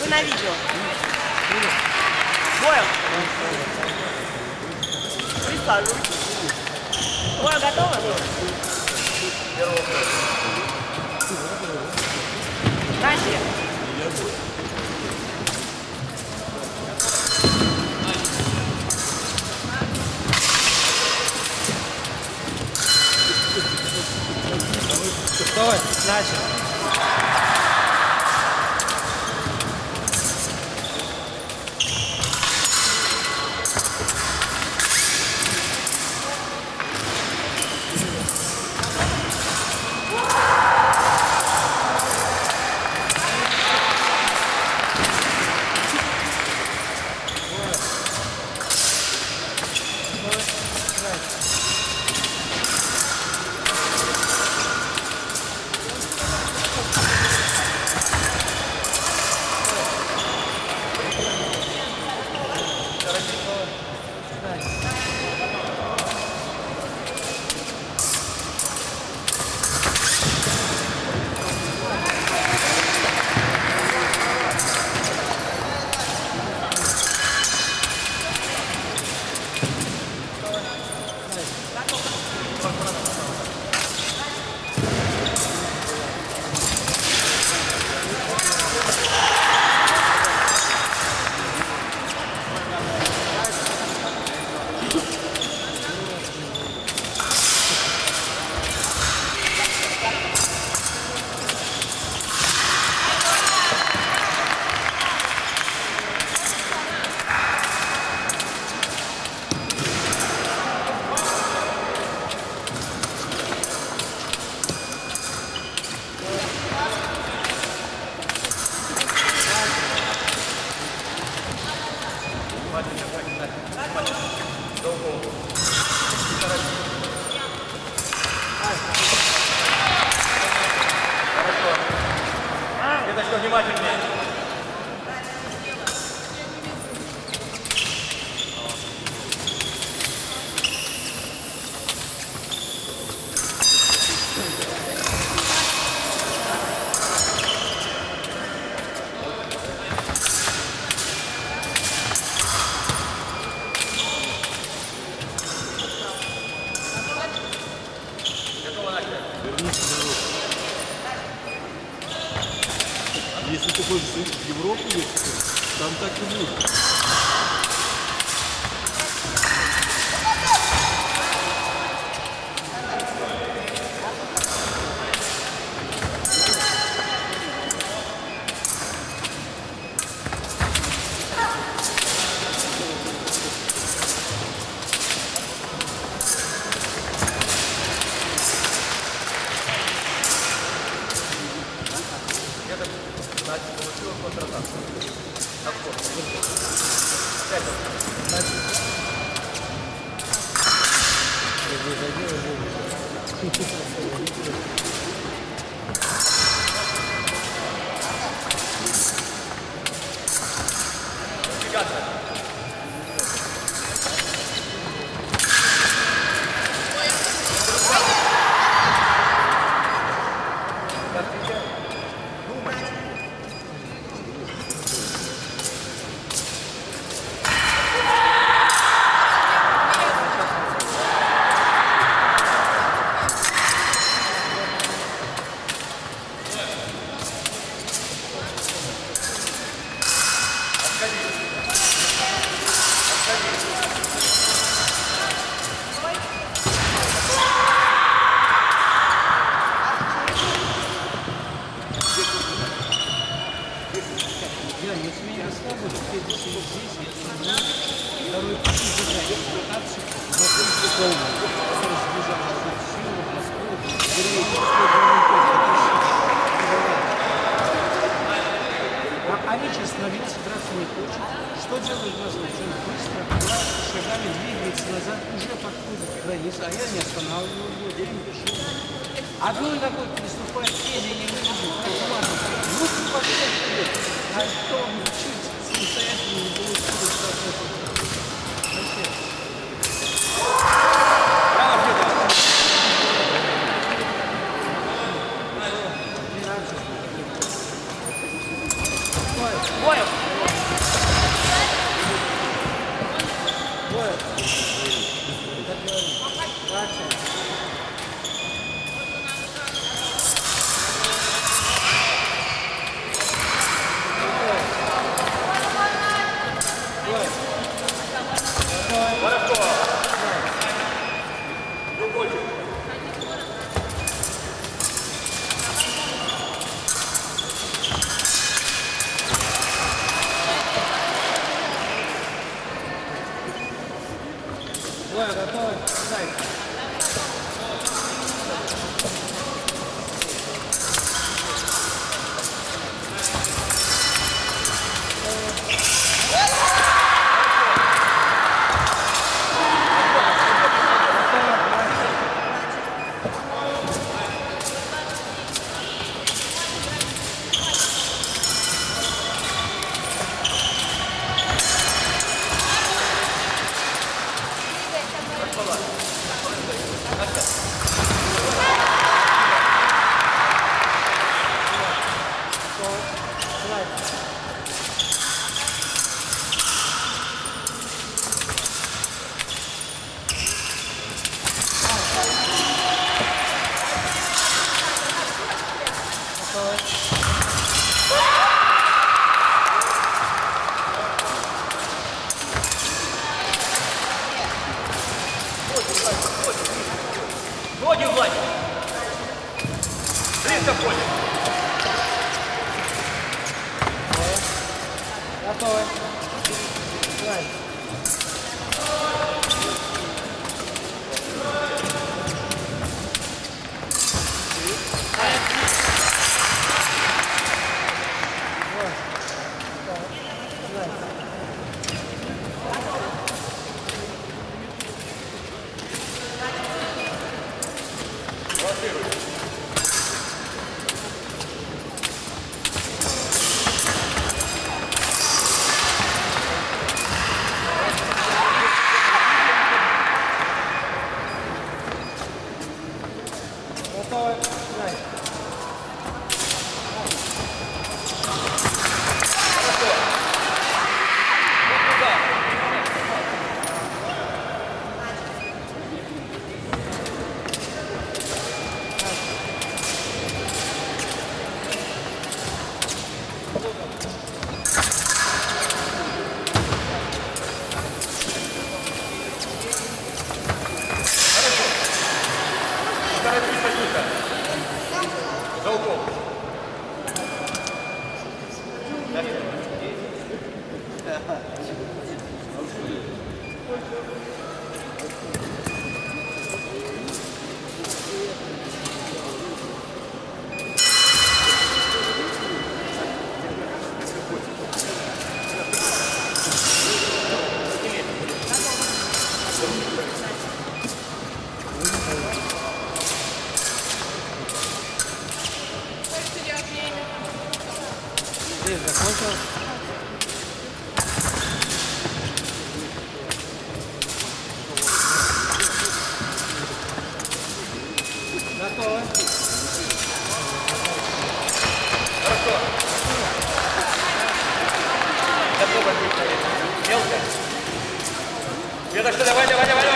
Bună video! Boil! Cristalul! Boil, gata, mă? Деточка, внимательнее. tá está aqui o muro. На вид драться не хочет. Что делает Москва? Он быстро, шагами двигается назад, уже подходит к границе, а я не останавливаю его, я не пишу. Одной ногой переступает, Федя не Внимание! Близко входит. Готовы. Здесь закончил. Готовы. Готово, Мелко. Веточка, давай, давай, давай,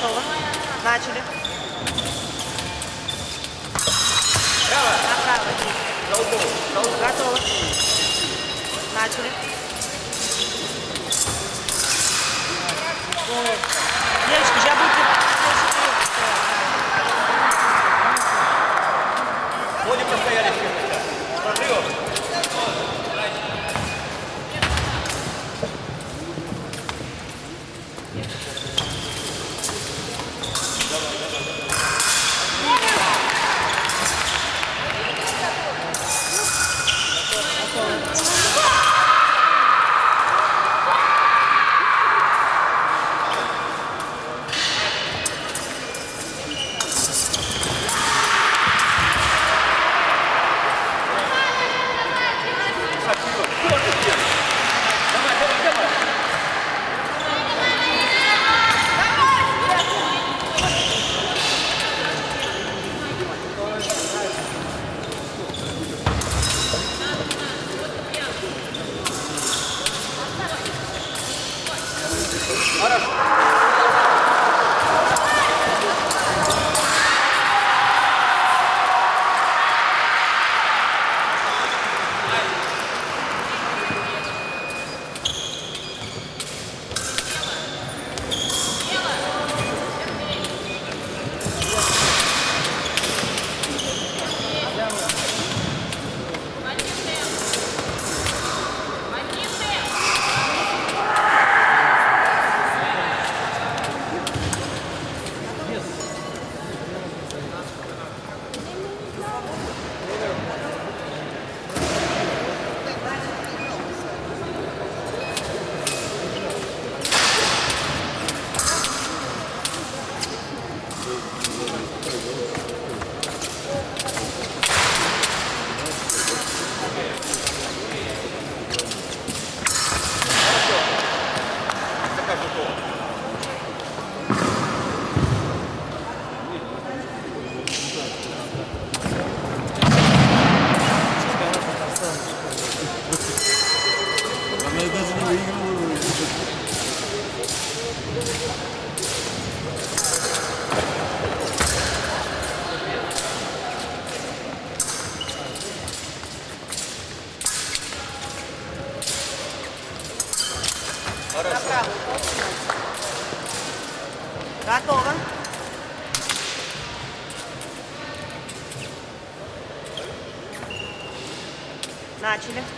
Готово. Начали. Право. Направо. Готово. Начали. Девочки, я буду... Oh, my God. Готово. Начали.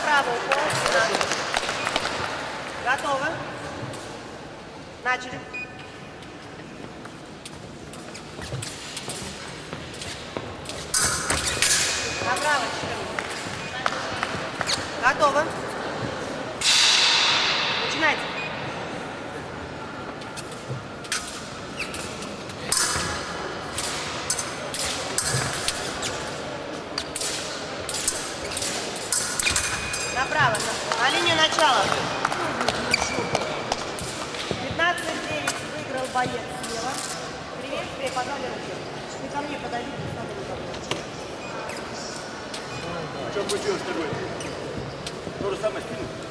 Направо, укол. Готовы? Начали. Направо, 14. Готово. Направо, на, линию начала. 15-9 выиграл боец слева. Приветствие, подали руки. Ты ко мне подойди, мне подойди. Что будет делать второй? То же самое спину.